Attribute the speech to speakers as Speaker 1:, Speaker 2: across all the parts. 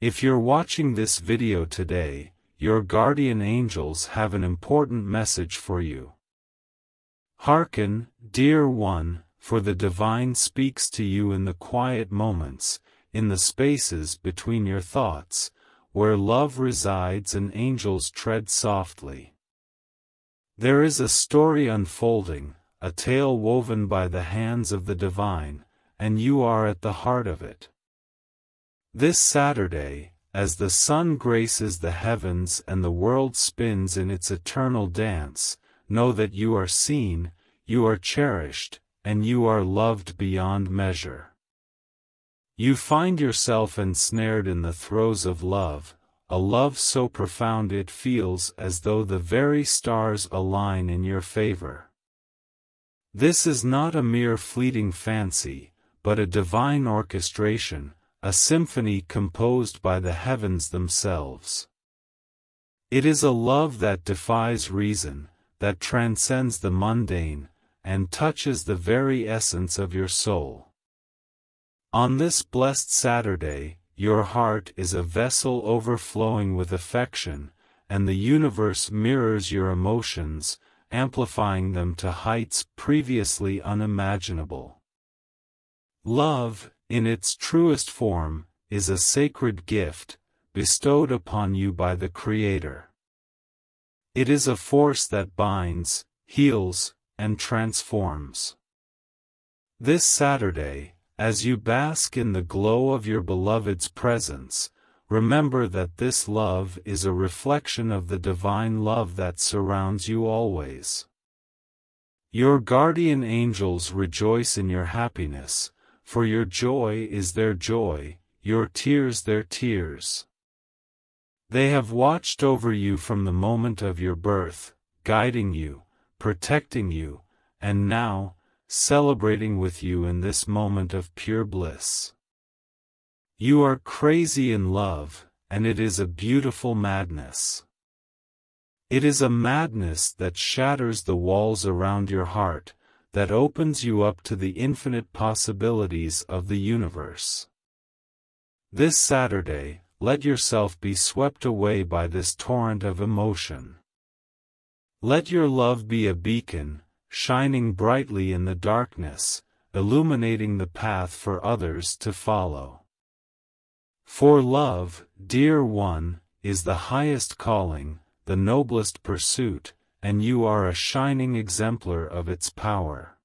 Speaker 1: If you're watching this video today, your guardian angels have an important message for you. Hearken, dear one, for the divine speaks to you in the quiet moments, in the spaces between your thoughts, where love resides and angels tread softly. There is a story unfolding, a tale woven by the hands of the divine, and you are at the heart of it. This Saturday, as the sun graces the heavens and the world spins in its eternal dance, know that you are seen, you are cherished, and you are loved beyond measure. You find yourself ensnared in the throes of love, a love so profound it feels as though the very stars align in your favor. This is not a mere fleeting fancy, but a divine orchestration, a symphony composed by the heavens themselves. It is a love that defies reason, that transcends the mundane, and touches the very essence of your soul. On this blessed Saturday, your heart is a vessel overflowing with affection, and the universe mirrors your emotions, amplifying them to heights previously unimaginable. Love, in its truest form, is a sacred gift, bestowed upon you by the Creator. It is a force that binds, heals, and transforms. This Saturday, as you bask in the glow of your beloved's presence, remember that this love is a reflection of the divine love that surrounds you always. Your guardian angels rejoice in your happiness, for your joy is their joy, your tears their tears. They have watched over you from the moment of your birth, guiding you, protecting you, and now, celebrating with you in this moment of pure bliss. You are crazy in love, and it is a beautiful madness. It is a madness that shatters the walls around your heart, that opens you up to the infinite possibilities of the universe. This Saturday, let yourself be swept away by this torrent of emotion. Let your love be a beacon, shining brightly in the darkness, illuminating the path for others to follow. For love, dear one, is the highest calling, the noblest pursuit, and you are a shining exemplar of its power.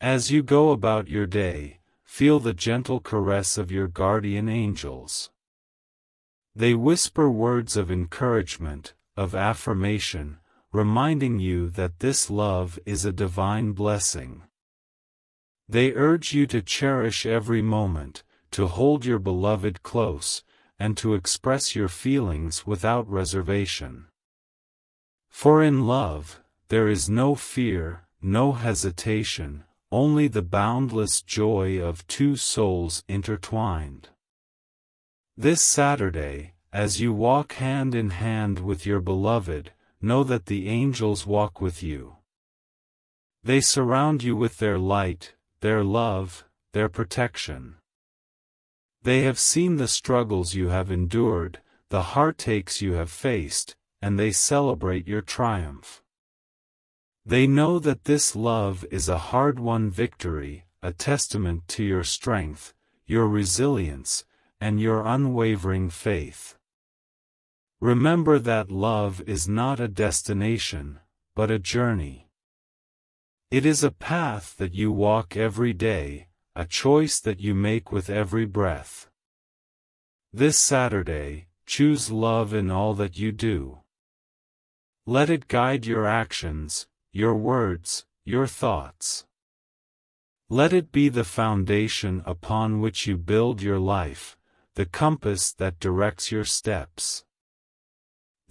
Speaker 1: As you go about your day, feel the gentle caress of your guardian angels. They whisper words of encouragement, of affirmation, reminding you that this love is a divine blessing. They urge you to cherish every moment, to hold your beloved close, and to express your feelings without reservation. For in love, there is no fear, no hesitation, only the boundless joy of two souls intertwined. This Saturday, as you walk hand in hand with your beloved, know that the angels walk with you. They surround you with their light, their love, their protection. They have seen the struggles you have endured, the heartaches you have faced, and they celebrate your triumph. They know that this love is a hard-won victory, a testament to your strength, your resilience, and your unwavering faith. Remember that love is not a destination, but a journey. It is a path that you walk every day, a choice that you make with every breath. This Saturday, choose love in all that you do. Let it guide your actions, your words, your thoughts. Let it be the foundation upon which you build your life, the compass that directs your steps.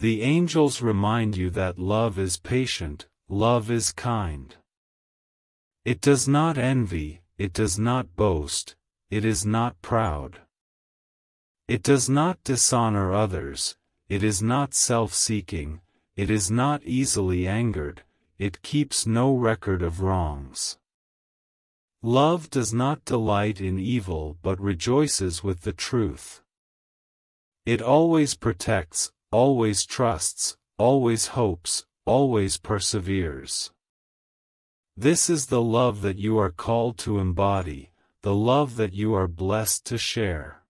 Speaker 1: The angels remind you that love is patient, love is kind. It does not envy, it does not boast, it is not proud. It does not dishonor others, it is not self-seeking, it is not easily angered, it keeps no record of wrongs. Love does not delight in evil but rejoices with the truth. It always protects, always trusts, always hopes, always perseveres. This is the love that you are called to embody, the love that you are blessed to share.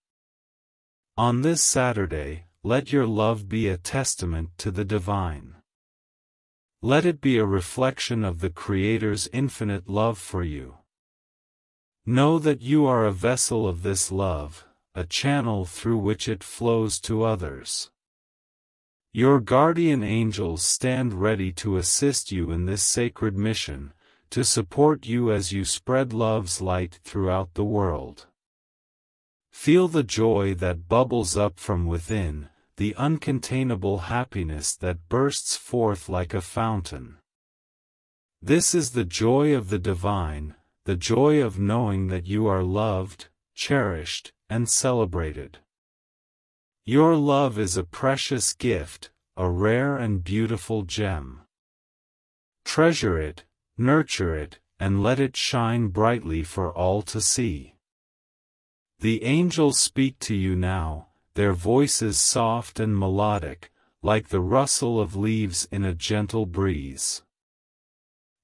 Speaker 1: On this Saturday, let your love be a testament to the divine. Let it be a reflection of the Creator's infinite love for you. Know that you are a vessel of this love, a channel through which it flows to others. Your guardian angels stand ready to assist you in this sacred mission, to support you as you spread love's light throughout the world. Feel the joy that bubbles up from within, the uncontainable happiness that bursts forth like a fountain. This is the joy of the divine, the joy of knowing that you are loved, cherished, and celebrated. Your love is a precious gift, a rare and beautiful gem. Treasure it, nurture it, and let it shine brightly for all to see. The angels speak to you now, their voices soft and melodic, like the rustle of leaves in a gentle breeze.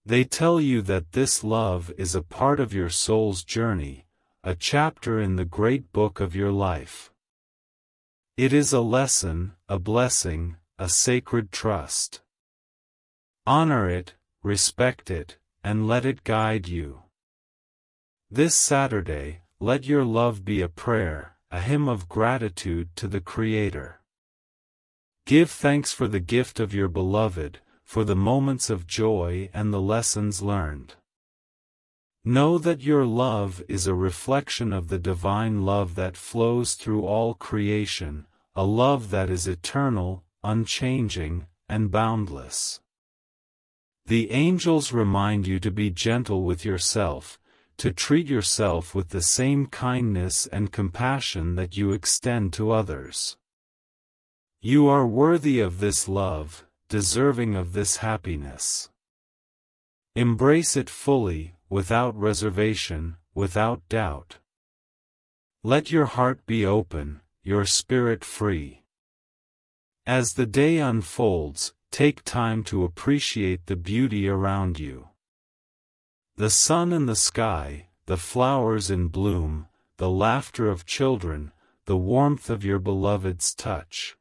Speaker 1: They tell you that this love is a part of your soul's journey, a chapter in the great book of your life. It is a lesson, a blessing, a sacred trust. Honor it, respect it, and let it guide you. This Saturday, let your love be a prayer, a hymn of gratitude to the Creator. Give thanks for the gift of your beloved, for the moments of joy and the lessons learned. Know that your love is a reflection of the divine love that flows through all creation, a love that is eternal, unchanging, and boundless. The angels remind you to be gentle with yourself, to treat yourself with the same kindness and compassion that you extend to others. You are worthy of this love, deserving of this happiness. Embrace it fully, without reservation, without doubt. Let your heart be open, your spirit free. As the day unfolds, Take time to appreciate the beauty around you. The sun and the sky, the flowers in bloom, the laughter of children, the warmth of your beloved's touch.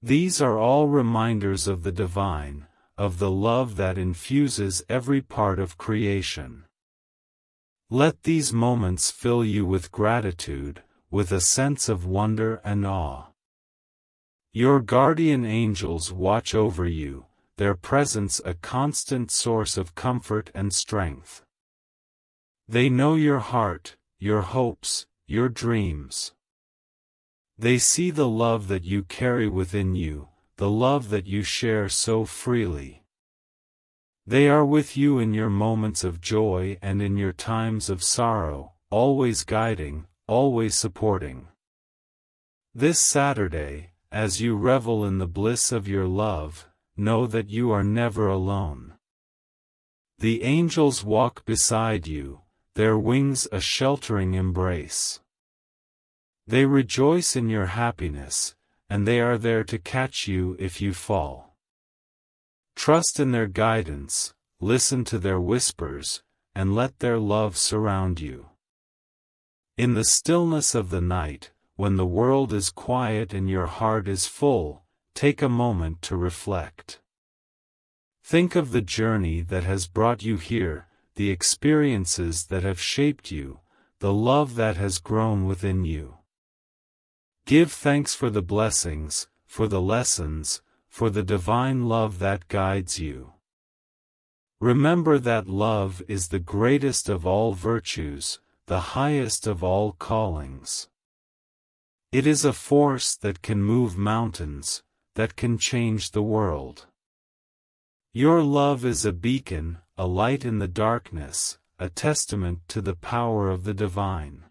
Speaker 1: These are all reminders of the divine, of the love that infuses every part of creation. Let these moments fill you with gratitude, with a sense of wonder and awe. Your guardian angels watch over you, their presence a constant source of comfort and strength. They know your heart, your hopes, your dreams. They see the love that you carry within you, the love that you share so freely. They are with you in your moments of joy and in your times of sorrow, always guiding, always supporting. This Saturday, as you revel in the bliss of your love, know that you are never alone. The angels walk beside you, their wings a sheltering embrace. They rejoice in your happiness, and they are there to catch you if you fall. Trust in their guidance, listen to their whispers, and let their love surround you. In the stillness of the night, when the world is quiet and your heart is full, take a moment to reflect. Think of the journey that has brought you here, the experiences that have shaped you, the love that has grown within you. Give thanks for the blessings, for the lessons, for the divine love that guides you. Remember that love is the greatest of all virtues, the highest of all callings. It is a force that can move mountains, that can change the world. Your love is a beacon, a light in the darkness, a testament to the power of the divine.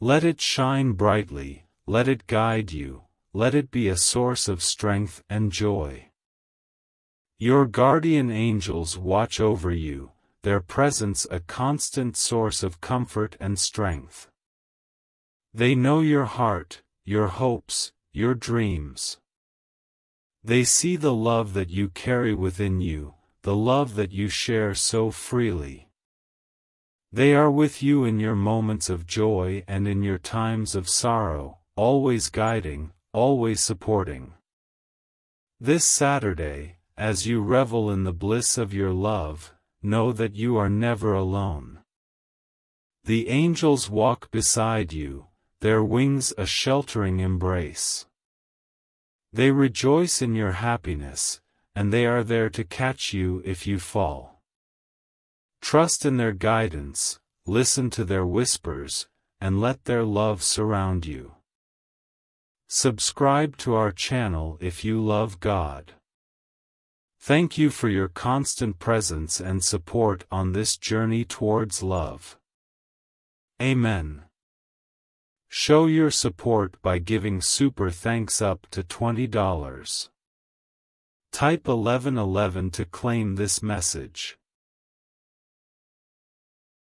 Speaker 1: Let it shine brightly, let it guide you, let it be a source of strength and joy. Your guardian angels watch over you, their presence a constant source of comfort and strength. They know your heart, your hopes, your dreams. They see the love that you carry within you, the love that you share so freely. They are with you in your moments of joy and in your times of sorrow, always guiding, always supporting. This Saturday, as you revel in the bliss of your love, know that you are never alone. The angels walk beside you, their wings a sheltering embrace. They rejoice in your happiness, and they are there to catch you if you fall. Trust in their guidance, listen to their whispers, and let their love surround you. Subscribe to our channel if you love God. Thank you for your constant presence and support on this journey towards love. Amen. Show your support by giving super thanks up to $20. Type 1111 to claim this message.